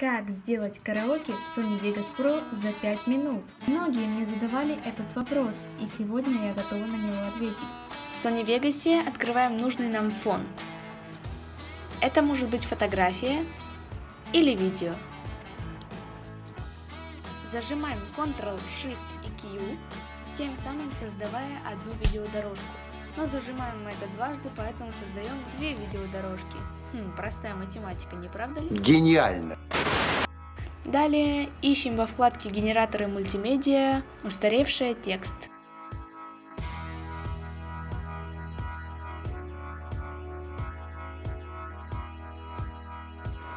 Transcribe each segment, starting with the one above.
Как сделать караоке в Sony Vegas Pro за 5 минут? Многие мне задавали этот вопрос, и сегодня я готова на него ответить. В Sony Vegas открываем нужный нам фон. Это может быть фотография или видео. Зажимаем Ctrl, Shift и Q, тем самым создавая одну видеодорожку. Но зажимаем мы это дважды, поэтому создаем две видеодорожки. Хм, простая математика, не правда ли? Гениально! Далее ищем во вкладке «Генераторы мультимедиа» устаревший текст.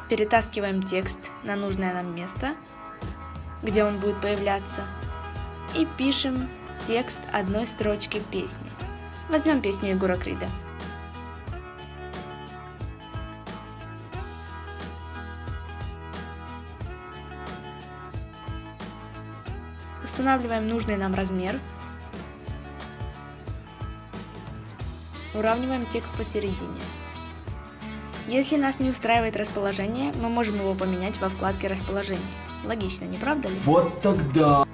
Перетаскиваем текст на нужное нам место, где он будет появляться, и пишем текст одной строчки песни. Возьмем песню Егора Крида. Устанавливаем нужный нам размер. Уравниваем текст посередине. Если нас не устраивает расположение, мы можем его поменять во вкладке расположения. Логично, не правда ли? Вот тогда!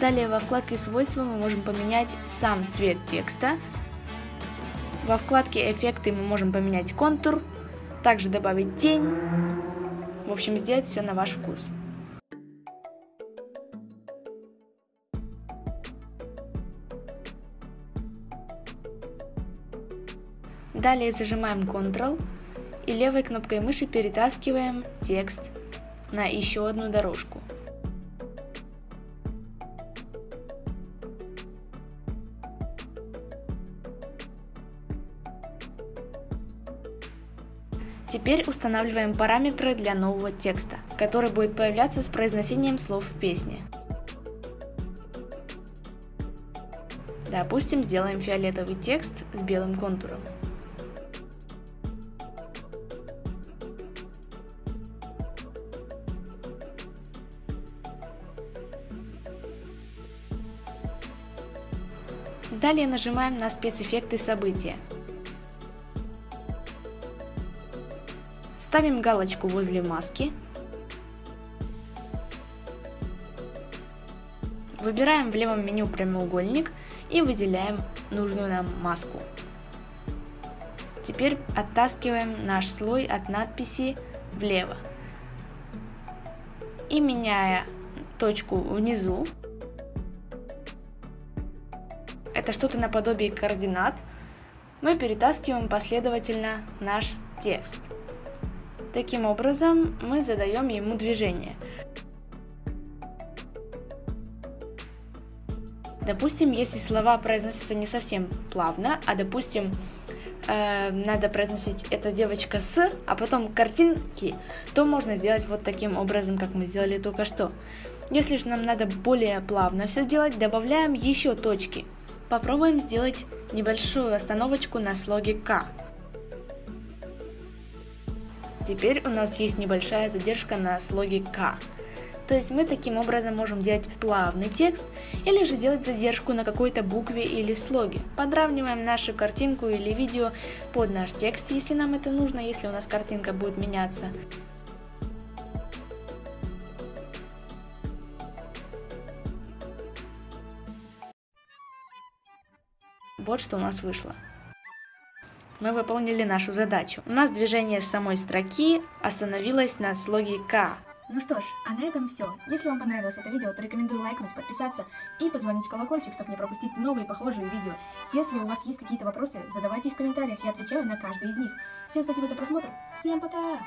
Далее во вкладке свойства мы можем поменять сам цвет текста. Во вкладке эффекты мы можем поменять контур, также добавить тень. В общем, сделать все на ваш вкус. Далее зажимаем Ctrl и левой кнопкой мыши перетаскиваем текст на еще одну дорожку. Теперь устанавливаем параметры для нового текста, который будет появляться с произношением слов в песне. Допустим, сделаем фиолетовый текст с белым контуром. Далее нажимаем на спецэффекты события. Ставим галочку возле маски. Выбираем в левом меню прямоугольник и выделяем нужную нам маску. Теперь оттаскиваем наш слой от надписи влево. И меняя точку внизу, это что-то наподобие координат, мы перетаскиваем последовательно наш текст. Таким образом, мы задаем ему движение. Допустим, если слова произносятся не совсем плавно, а допустим, э, надо произносить эта девочка с, а потом картинки, то можно сделать вот таким образом, как мы сделали только что. Если же нам надо более плавно все сделать, добавляем еще точки. Попробуем сделать небольшую остановочку на слоге К. Теперь у нас есть небольшая задержка на слоге К. То есть мы таким образом можем делать плавный текст или же делать задержку на какой-то букве или слоге. Подравниваем нашу картинку или видео под наш текст, если нам это нужно, если у нас картинка будет меняться. Вот что у нас вышло мы выполнили нашу задачу. У нас движение самой строки остановилось на слоге К. Ну что ж, а на этом все. Если вам понравилось это видео, то рекомендую лайкнуть, подписаться и позвонить в колокольчик, чтобы не пропустить новые похожие видео. Если у вас есть какие-то вопросы, задавайте их в комментариях, я отвечаю на каждый из них. Всем спасибо за просмотр, всем пока!